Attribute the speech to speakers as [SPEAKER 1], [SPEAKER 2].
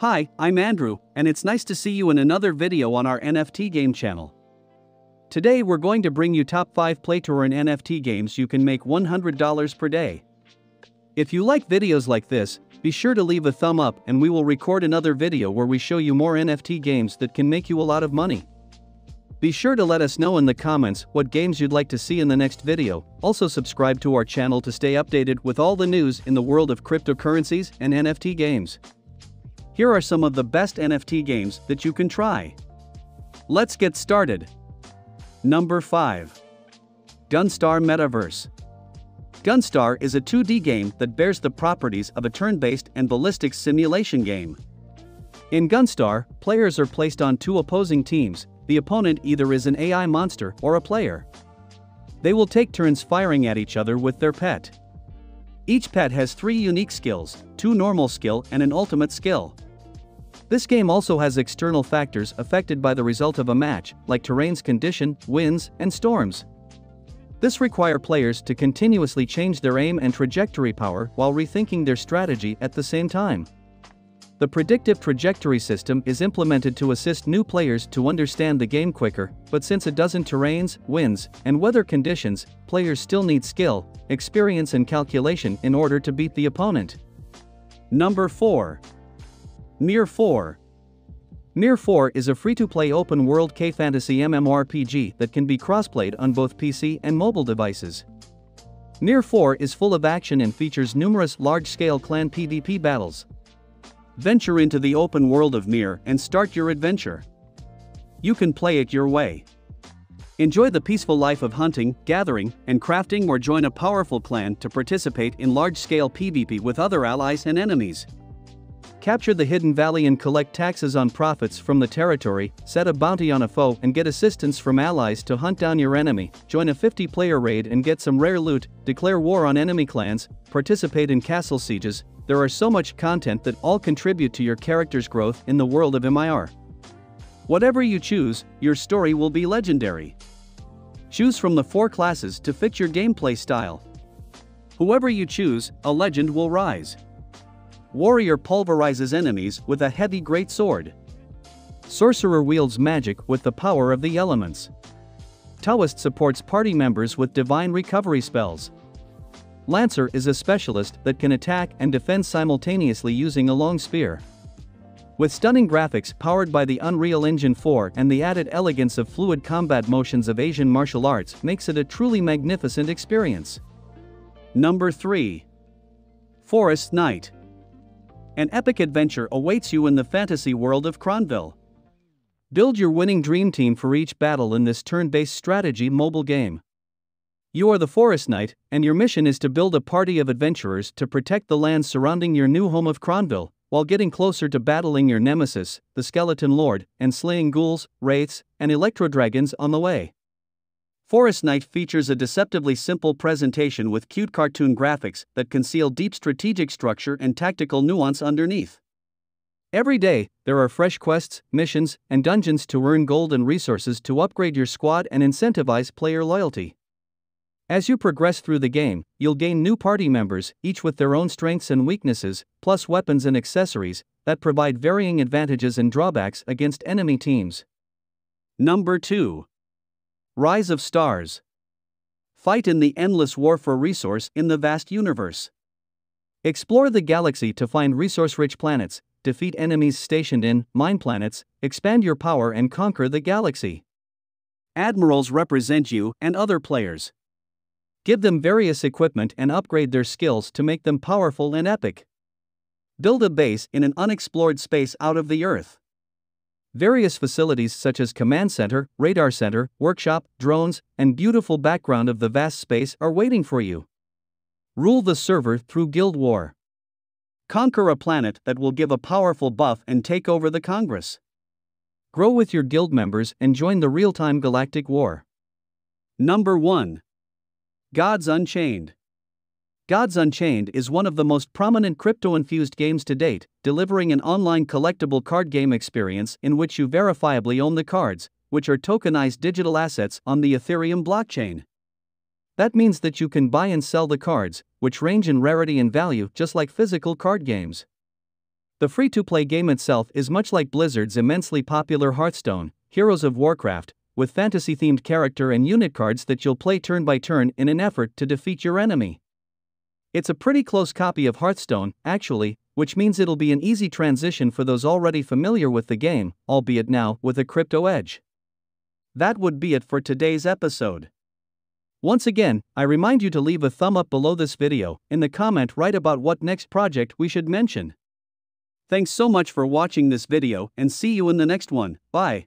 [SPEAKER 1] Hi, I'm Andrew, and it's nice to see you in another video on our NFT game channel. Today we're going to bring you top 5 play to earn NFT games you can make $100 per day. If you like videos like this, be sure to leave a thumb up and we will record another video where we show you more NFT games that can make you a lot of money. Be sure to let us know in the comments what games you'd like to see in the next video. Also subscribe to our channel to stay updated with all the news in the world of cryptocurrencies and NFT games. Here are some of the best NFT games that you can try. Let's get started. Number 5. Gunstar Metaverse. Gunstar is a 2D game that bears the properties of a turn-based and ballistics simulation game. In Gunstar, players are placed on two opposing teams, the opponent either is an AI monster or a player. They will take turns firing at each other with their pet. Each pet has three unique skills, two normal skill and an ultimate skill. This game also has external factors affected by the result of a match, like terrain's condition, winds, and storms. This require players to continuously change their aim and trajectory power while rethinking their strategy at the same time. The predictive trajectory system is implemented to assist new players to understand the game quicker, but since it doesn't terrains, winds, and weather conditions, players still need skill, experience and calculation in order to beat the opponent. Number 4. Mir 4. Mir 4 is a free-to-play open-world K-fantasy MMORPG that can be cross-played on both PC and mobile devices. Mir 4 is full of action and features numerous large-scale clan PvP battles. Venture into the open world of Mir and start your adventure. You can play it your way. Enjoy the peaceful life of hunting, gathering, and crafting or join a powerful clan to participate in large-scale PvP with other allies and enemies. Capture the hidden valley and collect taxes on profits from the territory, set a bounty on a foe and get assistance from allies to hunt down your enemy, join a 50-player raid and get some rare loot, declare war on enemy clans, participate in castle sieges, there are so much content that all contribute to your character's growth in the world of MIR. Whatever you choose, your story will be legendary. Choose from the four classes to fit your gameplay style. Whoever you choose, a legend will rise. Warrior pulverizes enemies with a heavy great sword. Sorcerer wields magic with the power of the elements. Taoist supports party members with divine recovery spells. Lancer is a specialist that can attack and defend simultaneously using a long spear. With stunning graphics powered by the Unreal Engine 4 and the added elegance of fluid combat motions of Asian martial arts makes it a truly magnificent experience. Number 3. Forest Knight. An epic adventure awaits you in the fantasy world of Kronville. Build your winning dream team for each battle in this turn-based strategy mobile game. You are the Forest Knight, and your mission is to build a party of adventurers to protect the lands surrounding your new home of Kronville, while getting closer to battling your nemesis, the Skeleton Lord, and slaying ghouls, wraiths, and electro-dragons on the way. Forest Knight features a deceptively simple presentation with cute cartoon graphics that conceal deep strategic structure and tactical nuance underneath. Every day, there are fresh quests, missions, and dungeons to earn gold and resources to upgrade your squad and incentivize player loyalty. As you progress through the game, you'll gain new party members, each with their own strengths and weaknesses, plus weapons and accessories that provide varying advantages and drawbacks against enemy teams. Number 2. Rise of Stars. Fight in the endless war for resource in the vast universe. Explore the galaxy to find resource rich planets, defeat enemies stationed in mine planets, expand your power, and conquer the galaxy. Admirals represent you and other players. Give them various equipment and upgrade their skills to make them powerful and epic. Build a base in an unexplored space out of the Earth. Various facilities such as command center, radar center, workshop, drones, and beautiful background of the vast space are waiting for you. Rule the server through Guild War. Conquer a planet that will give a powerful buff and take over the Congress. Grow with your guild members and join the real time galactic war. Number 1. Gods Unchained. Gods Unchained is one of the most prominent crypto infused games to date, delivering an online collectible card game experience in which you verifiably own the cards, which are tokenized digital assets on the Ethereum blockchain. That means that you can buy and sell the cards, which range in rarity and value just like physical card games. The free to play game itself is much like Blizzard's immensely popular Hearthstone, Heroes of Warcraft, with fantasy themed character and unit cards that you'll play turn by turn in an effort to defeat your enemy. It's a pretty close copy of Hearthstone, actually, which means it'll be an easy transition for those already familiar with the game, albeit now with a crypto edge. That would be it for today's episode. Once again, I remind you to leave a thumb up below this video, in the comment write about what next project we should mention. Thanks so much for watching this video and see you in the next one, bye.